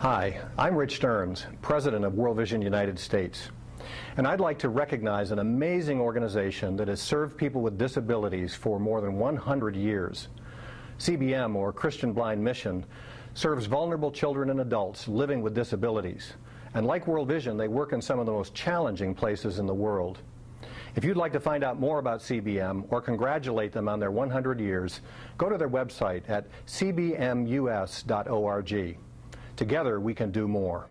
Hi, I'm Rich Stearns, President of World Vision United States. And I'd like to recognize an amazing organization that has served people with disabilities for more than 100 years. CBM, or Christian Blind Mission, serves vulnerable children and adults living with disabilities. And like World Vision, they work in some of the most challenging places in the world. If you'd like to find out more about CBM or congratulate them on their 100 years, go to their website at cbmus.org. Together we can do more.